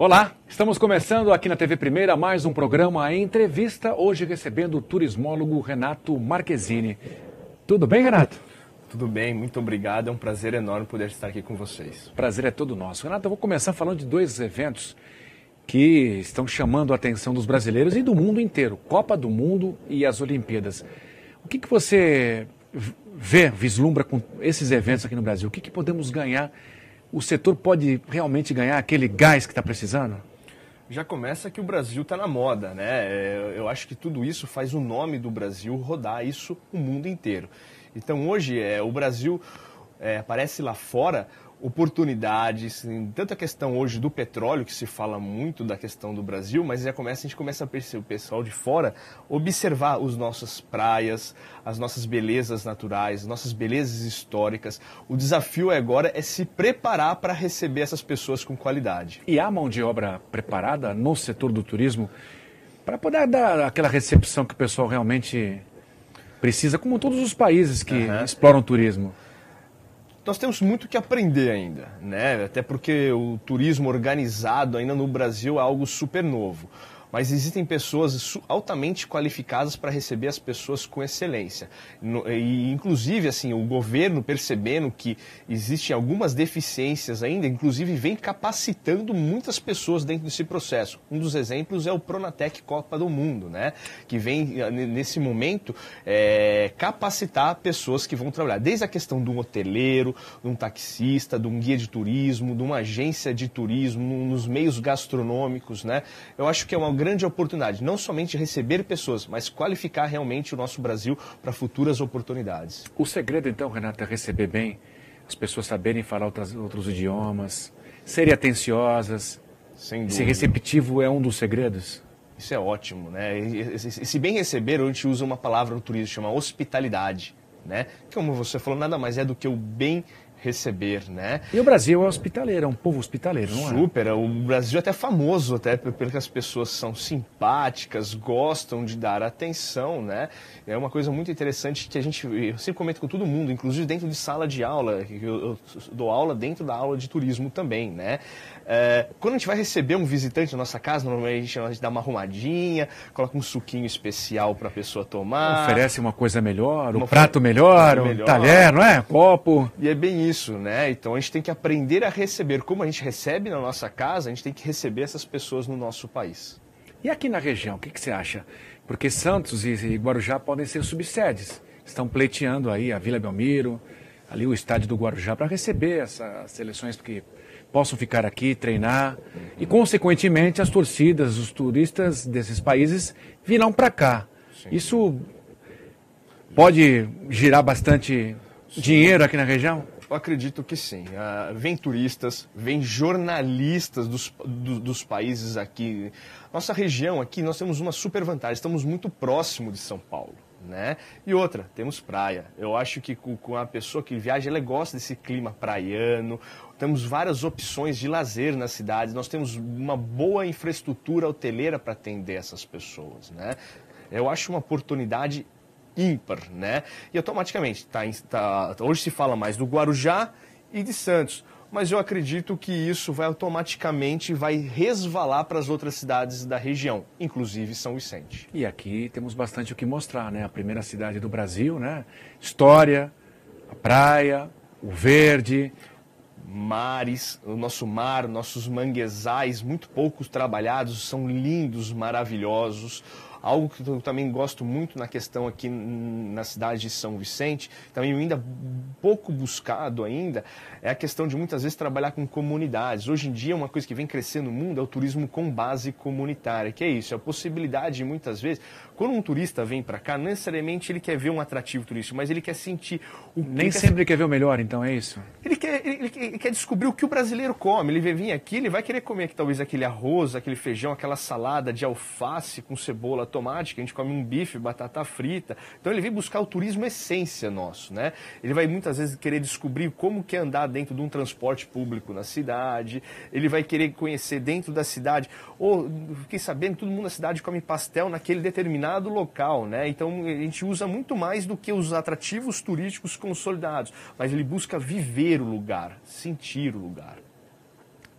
Olá, estamos começando aqui na TV Primeira mais um programa entrevista, hoje recebendo o turismólogo Renato Marquezine. Tudo bem, Renato? Tudo bem, muito obrigado. É um prazer enorme poder estar aqui com vocês. Prazer é todo nosso. Renato, eu vou começar falando de dois eventos que estão chamando a atenção dos brasileiros e do mundo inteiro: Copa do Mundo e as Olimpíadas. O que, que você vê, vislumbra com esses eventos aqui no Brasil? O que, que podemos ganhar? O setor pode realmente ganhar aquele gás que está precisando? Já começa que o Brasil está na moda, né? É, eu acho que tudo isso faz o nome do Brasil rodar isso o mundo inteiro. Então hoje é, o Brasil é, aparece lá fora oportunidades, tanto a questão hoje do petróleo, que se fala muito da questão do Brasil, mas já começa, a gente começa a perceber o pessoal de fora observar as nossas praias, as nossas belezas naturais, as nossas belezas históricas. O desafio agora é se preparar para receber essas pessoas com qualidade. E há mão de obra preparada no setor do turismo para poder dar aquela recepção que o pessoal realmente precisa, como todos os países que uhum. exploram o turismo? Nós temos muito que aprender ainda, né? Até porque o turismo organizado ainda no Brasil é algo super novo mas existem pessoas altamente qualificadas para receber as pessoas com excelência. E, inclusive, assim, o governo percebendo que existem algumas deficiências ainda, inclusive vem capacitando muitas pessoas dentro desse processo. Um dos exemplos é o Pronatec Copa do Mundo, né? Que vem, eh, nesse momento, é, capacitar pessoas que vão trabalhar. Desde a questão de um hoteleiro, de um taxista, de um guia de turismo, de uma agência de turismo, nos meios gastronômicos, né? Eu acho que é uma grande oportunidade, não somente receber pessoas, mas qualificar realmente o nosso Brasil para futuras oportunidades. O segredo, então, Renato, é receber bem, as pessoas saberem falar outras, outros idiomas, serem atenciosas. Sem dúvida. Ser receptivo é um dos segredos? Isso é ótimo, né? Esse bem receber, a gente usa uma palavra no turismo, chama hospitalidade, né? Como você falou, nada mais é do que o bem receber, né? E o Brasil é hospitaleiro, é um povo hospitaleiro, não é? Super, o Brasil é até famoso até porque as pessoas são simpáticas, gostam de dar atenção, né? É uma coisa muito interessante que a gente, eu sempre comento com todo mundo, inclusive dentro de sala de aula, eu, eu dou aula dentro da aula de turismo também, né? É, quando a gente vai receber um visitante na nossa casa, normalmente a gente, a gente dá uma arrumadinha, coloca um suquinho especial para a pessoa tomar. Oferece uma coisa melhor, um prato melhor, um melhor. talher, não é? Copo. E é bem isso, né? Então a gente tem que aprender a receber. Como a gente recebe na nossa casa, a gente tem que receber essas pessoas no nosso país. E aqui na região, o que, que você acha? Porque Santos e Guarujá podem ser subsedes. Estão pleiteando aí a Vila Belmiro, ali o estádio do Guarujá, para receber essas seleções, porque possam ficar aqui, treinar e, consequentemente, as torcidas, os turistas desses países virão para cá. Sim. Isso pode girar bastante sim. dinheiro aqui na região? Eu acredito que sim. Uh, vem turistas, vem jornalistas dos, do, dos países aqui. Nossa região aqui, nós temos uma super vantagem, estamos muito próximo de São Paulo. Né? E outra, temos praia. Eu acho que com a pessoa que viaja, ela gosta desse clima praiano, temos várias opções de lazer nas cidades, nós temos uma boa infraestrutura hoteleira para atender essas pessoas, né? Eu acho uma oportunidade ímpar, né? E automaticamente, tá, tá, hoje se fala mais do Guarujá e de Santos, mas eu acredito que isso vai automaticamente vai resvalar para as outras cidades da região, inclusive São Vicente. E aqui temos bastante o que mostrar, né? A primeira cidade do Brasil, né? História, a praia, o verde, mares, o nosso mar, nossos manguezais, muito poucos trabalhados, são lindos, maravilhosos. Algo que eu também gosto muito na questão aqui na cidade de São Vicente, também ainda pouco buscado ainda, é a questão de muitas vezes trabalhar com comunidades. Hoje em dia, uma coisa que vem crescendo no mundo é o turismo com base comunitária, que é isso, é a possibilidade, muitas vezes, quando um turista vem para cá, não necessariamente ele quer ver um atrativo turístico, mas ele quer sentir o Nem ele sempre quer... quer ver o melhor, então é isso? Ele quer, ele, ele, quer descobrir o que o brasileiro come. Ele vem vir aqui, ele vai querer comer talvez aquele arroz, aquele feijão, aquela salada de alface com cebola, que a gente come um bife, batata frita. Então ele vem buscar o turismo essência nosso, né? Ele vai muitas vezes querer descobrir como que é andar dentro de um transporte público na cidade. Ele vai querer conhecer dentro da cidade. Ou, fiquei sabendo, todo mundo na cidade come pastel naquele determinado local, né? Então a gente usa muito mais do que os atrativos turísticos consolidados, mas ele busca viver o lugar, sentir o lugar.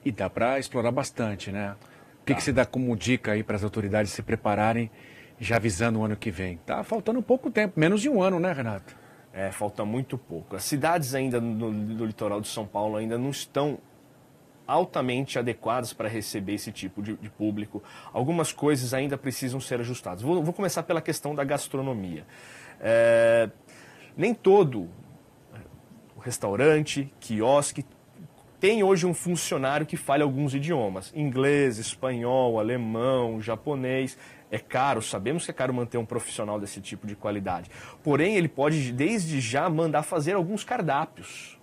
E dá para explorar bastante, né? O que, que você dá como dica aí para as autoridades se prepararem já avisando o ano que vem? Tá faltando pouco tempo, menos de um ano, né, Renato? É, falta muito pouco. As cidades ainda no, no litoral de São Paulo ainda não estão altamente adequadas para receber esse tipo de, de, público. Algumas coisas ainda precisam ser ajustadas. Vou, vou começar pela questão da gastronomia. É, nem todo restaurante, quiosque, tem hoje um funcionário que fale alguns idiomas: inglês, espanhol, alemão, japonês. É caro, sabemos que é caro manter um profissional desse tipo de qualidade. Porém, ele pode, desde já, mandar fazer alguns cardápios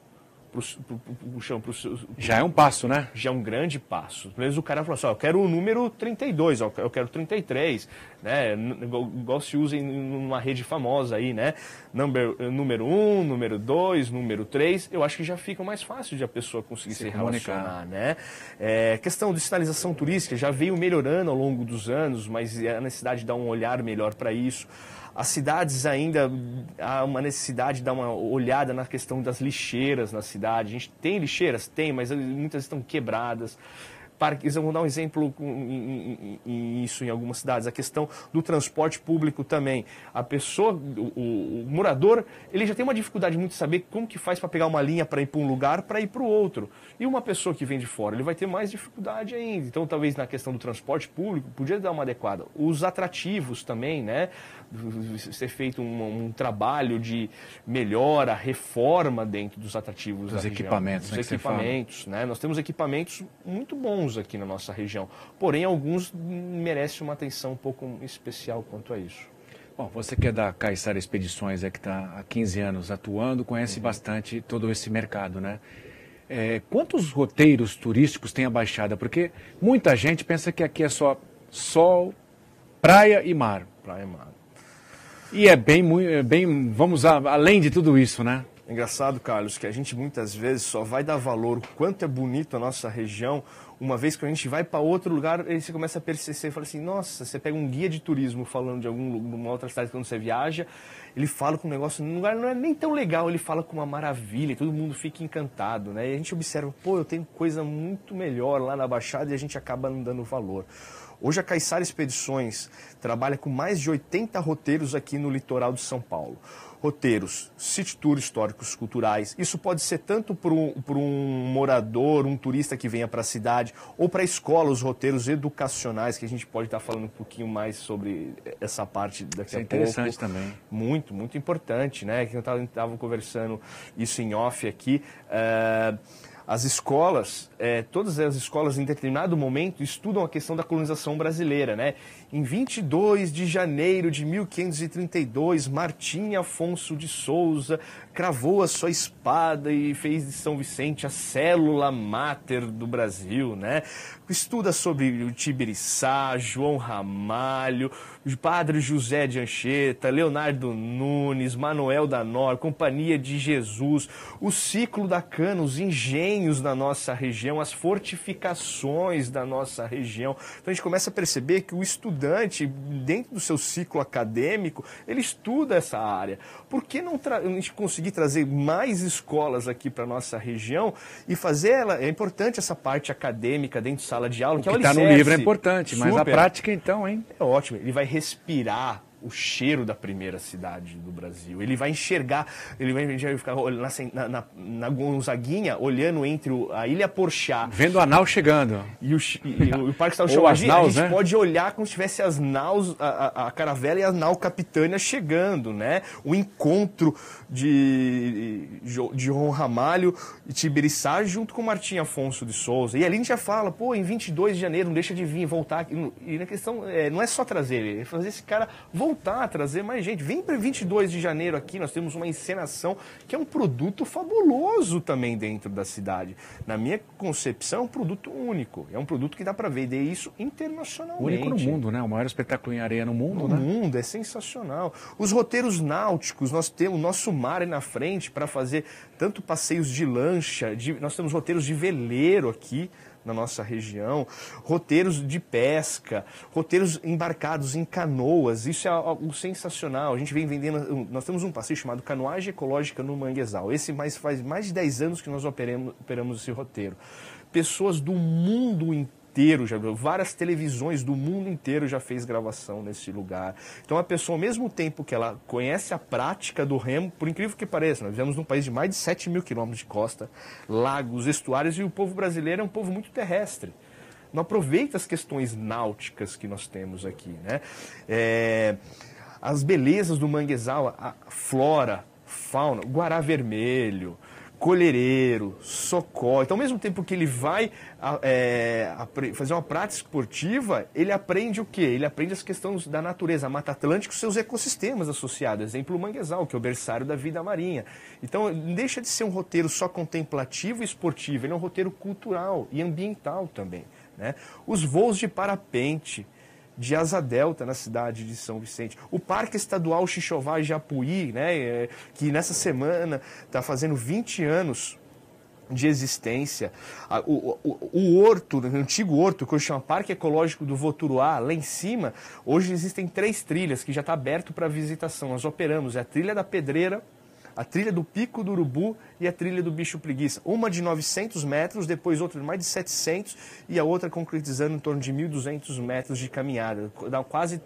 pro, pro, pro chão. Pro, já é um passo, né? Já é um grande passo. Pelo menos o cara falou assim, ó, eu quero o número 32, ó, eu quero 33, né? Igual, igual se usa em uma rede famosa aí, né? Number, número 1, número 2, número 3, eu acho que já fica mais fácil de a pessoa conseguir se, se relacionar, né? É, questão de sinalização turística já veio melhorando ao longo dos anos, mas é a necessidade de dar um olhar melhor para isso. As cidades ainda há uma necessidade de dar uma olhada na questão das lixeiras na cidade. A gente tem lixeiras? Tem, mas muitas estão quebradas parques. Vou dar um exemplo em, em, isso em algumas cidades. A questão do transporte público também. A pessoa, o, o, o morador, ele já tem uma dificuldade muito de saber como que faz para pegar uma linha para ir para um lugar para ir para o outro. E uma pessoa que vem de fora, ele vai ter mais dificuldade ainda. Então, talvez na questão do transporte público, podia dar uma adequada. Os atrativos também, né? Ser feito um, um trabalho de melhora, reforma dentro dos atrativos. Dos equipamentos, Dos né, equipamentos, né? Nós temos equipamentos muito bons bons aqui na nossa região. Porém, alguns merecem uma atenção um pouco especial quanto a isso. Bom, você que é da Caissara Expedições, é que está há 15 anos atuando, conhece uhum. bastante todo esse mercado, né? É, quantos roteiros turísticos tem a Baixada? Porque muita gente pensa que aqui é só sol, praia e mar. Praia e mar. E é bem, é bem vamos a, além de tudo isso, né? Engraçado, Carlos, que a gente muitas vezes só vai dar valor o quanto é bonito a nossa região uma vez que a gente vai para outro lugar, aí você começa a perceber, fala assim, nossa, você pega um guia de turismo falando de algum, uma outra cidade quando você viaja, ele fala com um negócio, num lugar não é nem tão legal, ele fala com uma maravilha, e todo mundo fica encantado, né? E a gente observa, pô, eu tenho coisa muito melhor lá na Baixada e a gente acaba não dando valor. Hoje a Caissara Expedições trabalha com mais de 80 roteiros aqui no litoral de São Paulo roteiros, city tour históricos culturais. Isso pode ser tanto para um, um morador, um turista que venha para a cidade, ou para a escola, os roteiros educacionais, que a gente pode estar falando um pouquinho mais sobre essa parte daqui isso a é pouco. interessante também. Muito, muito importante, né? Que eu estava conversando isso em off aqui. Uh, as escolas, é, todas as escolas em determinado momento estudam a questão da colonização brasileira, né? Em 22 de janeiro de 1532, Martim Afonso de Souza cravou a sua espada e fez de São Vicente a célula máter do Brasil, né? Estuda sobre o Tibiriçá, João Ramalho, o padre José de Anchieta, Leonardo Nunes, Manuel da Nor, Companhia de Jesus, o ciclo da cana, os engenhos da nossa região, as fortificações da nossa região. Então a gente começa a perceber que o estudo estudante, dentro do seu ciclo acadêmico, ele estuda essa área. Por que não a gente conseguir trazer mais escolas aqui para a nossa região e fazer ela? É importante essa parte acadêmica dentro de sala de aula. O que está no livro é importante, Super. mas a prática então, hein? É ótimo. Ele vai respirar o cheiro da primeira cidade do Brasil. Ele vai enxergar, ele vai ficar na, na, na Gonzaguinha, olhando entre o, a Ilha Porchá. Vendo a nau chegando. E o, e, o Parque Estadual Show. As naus, a gente né? pode olhar como se tivesse as naus, a, a, caravela e a nau capitânia chegando, né? O encontro de, de João Ramalho e Tibiriçá junto com Martim Afonso de Souza. E ali a gente já fala, pô, em 22 de janeiro, não deixa de vir, voltar. E na questão, é, não é só trazer, é fazer esse cara voltar voltar a trazer mais gente. Vem para 22 de janeiro aqui, nós temos uma encenação que é um produto fabuloso também dentro da cidade. Na minha concepção, é um produto único. É um produto que dá para vender isso internacionalmente. Único no mundo, né? O maior espetáculo em areia no mundo, no né? No mundo, é sensacional. Os roteiros náuticos, nós temos o nosso mar aí na frente para fazer tanto passeios de lancha, de, nós temos roteiros de veleiro aqui na nossa região, roteiros de pesca, roteiros embarcados em canoas, isso é algo sensacional. A gente vem vendendo, nós temos um passeio chamado Canoagem Ecológica no Manguezal. Esse mais, faz mais de 10 anos que nós operamos, operamos esse roteiro. pessoas do mundo inteiro já várias televisões do mundo inteiro já fez gravação nesse lugar. Então a pessoa, ao mesmo tempo que ela conhece a prática do remo, por incrível que pareça, nós vivemos num país de mais de 7 mil quilômetros de costa, lagos, estuários, e o povo brasileiro é um povo muito terrestre não aproveita as questões náuticas que nós temos aqui, né? É, as belezas do manguezal, a flora, fauna, guará vermelho, colhereiro, socó. Então, ao mesmo tempo que ele vai é, fazer uma prática esportiva, ele aprende o quê? Ele aprende as questões da natureza, a Mata Atlântica, os seus ecossistemas associados. Exemplo, o manguezal, que é o berçário da vida marinha. Então, deixa de ser um roteiro só contemplativo e esportivo, ele é um roteiro cultural e ambiental também. Né? Os voos de parapente, de asa delta na cidade de São Vicente. O Parque Estadual Xixová Japuí, né, é, que nessa semana está fazendo 20 anos de existência. O, o, o, horto, o antigo horto, que eu chamo Parque Ecológico do Voturuá, lá em cima, hoje existem três trilhas que já está aberto para visitação. Nós operamos é a trilha da Pedreira, a trilha do Pico do Urubu e a trilha do Bicho Preguiça. Uma de 900 metros, depois outra de mais de 700 e a outra concretizando em torno de 1.200 metros de caminhada, dá quase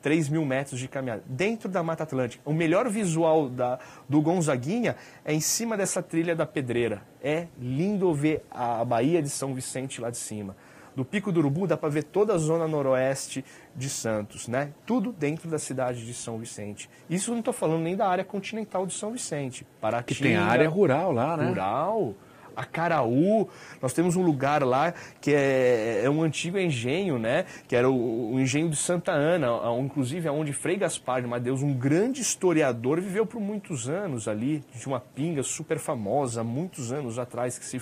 3 mil metros de caminhada, dentro da Mata Atlântica. O melhor visual da, do Gonzaguinha é em cima dessa trilha da Pedreira. É lindo ver a Baía de São Vicente lá de cima. Do Pico do Urubu dá para ver toda a zona noroeste de Santos, né? Tudo dentro da cidade de São Vicente. Isso não estou falando nem da área continental de São Vicente. Paratinga, que tem a área rural lá, né? Rural. Acaraú. Nós temos um lugar lá que é, é um antigo engenho, né? Que era o, o engenho de Santa Ana, inclusive onde Frei Gaspar de Madeus, um grande historiador, viveu por muitos anos ali, de uma pinga super famosa, muitos anos atrás, que se,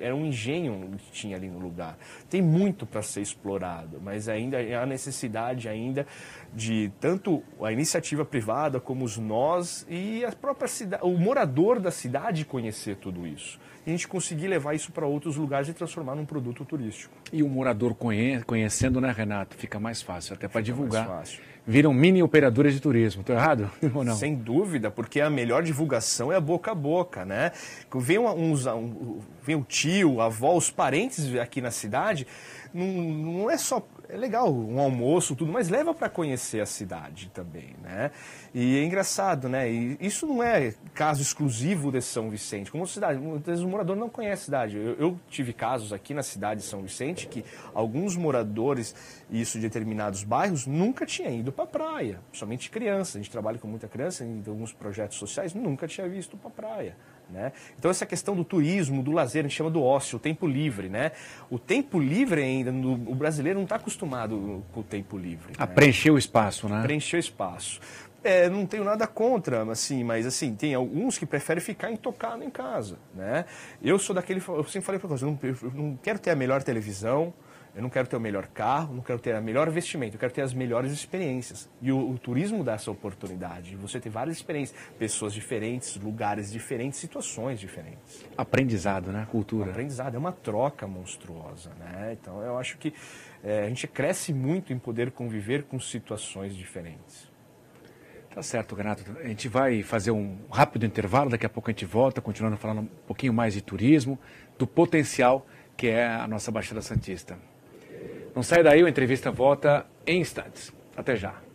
era um engenho que tinha ali no lugar. Tem muito para ser explorado, mas ainda há necessidade ainda de tanto a iniciativa privada como os nós e a própria cidade, o morador da cidade conhecer tudo isso a gente conseguir levar isso para outros lugares e transformar num produto turístico. E o morador conhecendo, né, Renato? Fica mais fácil, até para divulgar. Mais fácil. Viram mini operadores de turismo. Estou errado ou não? Sem dúvida, porque a melhor divulgação é a boca a boca, né? Vem, uns, um, vem o tio, a avó, os parentes aqui na cidade, não, não é só é legal, um almoço, tudo, mas leva para conhecer a cidade também, né? E é engraçado, né? E isso não é caso exclusivo de São Vicente. Como cidade, muitas vezes o morador não conhece a cidade. Eu, eu, tive casos aqui na cidade de São Vicente que alguns moradores, isso de determinados bairros, nunca tinham ido para a praia, somente criança. A gente trabalha com muita criança em alguns projetos sociais, nunca tinha visto para a praia. Né? Então essa questão do turismo, do lazer, a gente chama do ócio, o tempo livre. Né? O tempo livre ainda, no, o brasileiro não está acostumado com o tempo livre. A né? preencher o espaço, né? Preencher o espaço. É, não tenho nada contra, assim, mas assim, tem alguns que preferem ficar intocado em casa, né? Eu sou daquele, eu sempre falei para você, eu não, eu não quero ter a melhor televisão, eu não quero ter o melhor carro, não quero ter a melhor vestimenta, eu quero ter as melhores experiências. E o, o turismo dá essa oportunidade de você ter várias experiências, pessoas diferentes, lugares diferentes, situações diferentes. Aprendizado, né? Cultura. Aprendizado, é uma troca monstruosa, né? Então eu acho que é, a gente cresce muito em poder conviver com situações diferentes. Tá certo, Renato. A gente vai fazer um rápido intervalo, daqui a pouco a gente volta, continuando falando um pouquinho mais de turismo, do potencial que é a nossa Baixada Santista. Não sai daí, a entrevista volta em instantes. Até já.